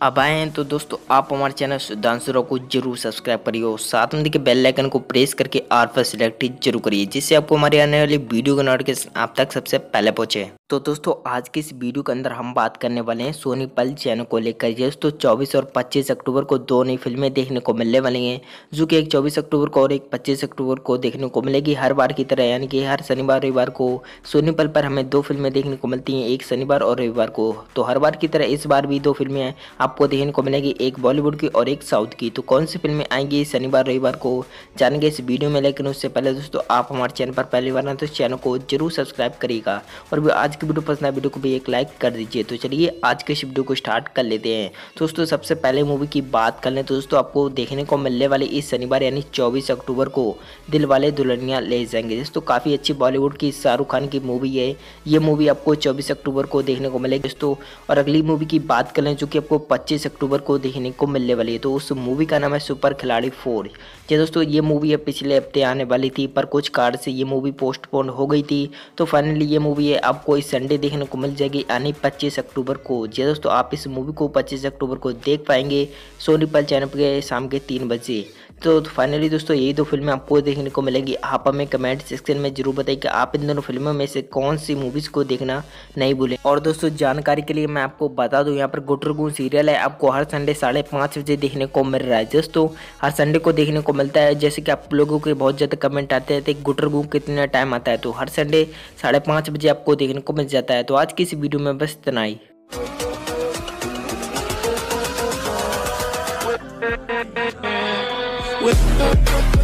अब आए हैं तो दोस्तों, आप हमारे चैनल सुधांशुरा को ज़रूर सब्सक्राइब करिए और साथ में देखिए बेल आइकन को प्रेस करके आर पर सिलेक्ट ज़रूर करिए, जिससे आपको हमारे आने वाली वीडियो का नोटिफिकेशन आप तक सबसे पहले पहुँचे। तो दोस्तों, आज की इस वीडियो के अंदर हम बात करने वाले हैं सोनी पल चैनल को लेकर। दोस्तों 24 और 25 अक्टूबर को दो नई फ़िल्में देखने को मिलने वाली हैं, जो कि एक 24 अक्टूबर को और एक 25 अक्टूबर को देखने को मिलेगी हर बार की तरह। यानी कि हर शनिवार, रविवार को सोनी पल पर हमें दो फ़िल्में देखने को मिलती हैं, एक शनिवार और रविवार को। तो हर बार की तरह इस बार भी दो फ़िल्में आपको देखने को मिलेगी एक बॉलीवुड की और एक साउथ की। तो कौन सी फ़िल्में आएँगी शनिवार, रविवार को? जानेंगे इस वीडियो में, लेकिन उससे पहले दोस्तों, आप हमारे चैनल पर पहली बार ना तो चैनल को ज़रूर सब्सक्राइब करिएगा। और भी आज की वीडियो पसंद वीडियो को भी एक लाइक कर दीजिए। तो चलिए, आज के इस वीडियो को स्टार्ट कर लेते हैं। दोस्तों, सबसे पहले मूवी की बात कर लें तो दोस्तों, आपको देखने को मिलने वाली इस शनिवार, यानी 24 अक्टूबर को दिल वाले दुल्हनिया ले जाएँगे। दोस्तों, काफ़ी अच्छी बॉलीवुड की शाहरुख खान की मूवी है। ये मूवी आपको चौबीस अक्टूबर को देखने को मिलेगी, दोस्तों। और अगली मूवी की बात कर लें, जो कि आपको पच्चीस अक्टूबर को देखने को मिलने वाली है। तो उस मूवी का नाम है सुपर खिलाड़ी फोर जी दोस्तों, ये मूवी है पिछले हफ़्ते आने वाली थी, पर कुछ कारण से ये मूवी पोस्टपोन हो गई थी। तो फाइनली ये मूवी है आपको इस संडे देखने को मिल जाएगी, यानी 25 अक्टूबर को। जी दोस्तों, आप इस मूवी को 25 अक्टूबर को देख पाएँगे। सोनीपल चैनल पर शाम के तीन बजे। तो फाइनली दोस्तों, यही दो फ़िल्में आपको देखने को मिलेंगी। आप हमें कमेंट सेक्शन में ज़रूर बताइए कि आप इन दोनों फ़िल्मों में से कौन सी मूवीज़ को देखना नहीं भूलें। और दोस्तों, जानकारी के लिए मैं आपको बता दूँ, यहाँ पर गुटरगुन सीरियल है। आपको हर संडे साढ़े पाँच बजे देखने को मिल रहा है। दोस्तों, हर संडे को देखने को मिलता है। जैसे कि आप लोगों के बहुत ज़्यादा कमेंट आते हैं गुटरगू कितना टाइम आता है? तो हर संडे साढ़े बजे आपको देखने को मिल जाता है। तो आज की इस वीडियो में बस इतना ही। With